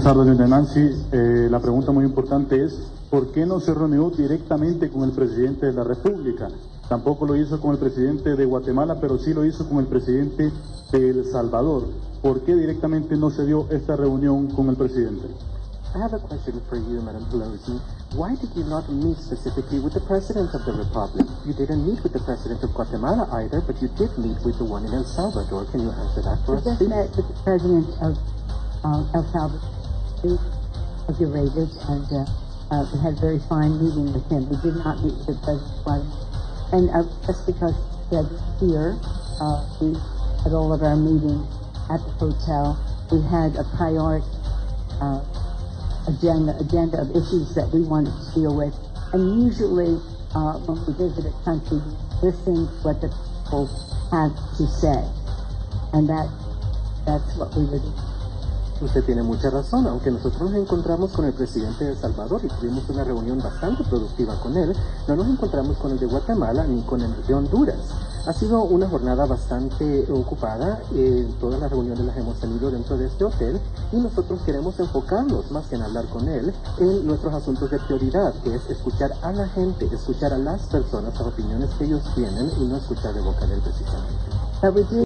Buenas tardes, doña Nancy. Eh, la pregunta muy importante es, ¿por qué no se reunió directamente con el presidente de la República? Tampoco lo hizo con el presidente de Guatemala, pero sí lo hizo con el presidente de El Salvador. ¿Por qué directamente no se dio esta reunión con el presidente? I have a question for you, Madam Pelosi. Why did you not meet specifically with the President of the Republic? You didn't meet with the President of Guatemala either, but you did meet with the one in El Salvador. Can you answer that for I us, just please? met with the president of uh, El Salvador, of Urated, and uh, uh, we had a very fine meeting with him. We did not meet the president of And uh, just because he had here, uh, we had all of our meetings at the hotel. We had a priority uh, agenda, agenda of issues that we wanted to deal with. And usually, uh, when we visit a country, we listen to what the people have to say. And that, that's what we were doing. Usted tiene mucha razón, aunque nosotros nos encontramos con el presidente de El Salvador y tuvimos una reunión bastante productiva con él, no nos encontramos con el de Guatemala ni con el de Honduras. Ha sido una jornada bastante ocupada, eh, todas las reuniones las hemos tenido dentro de este hotel y nosotros queremos enfocarnos más que en hablar con él en nuestros asuntos de prioridad, que es escuchar a la gente, escuchar a las personas, las opiniones que ellos tienen y no escuchar de boca de él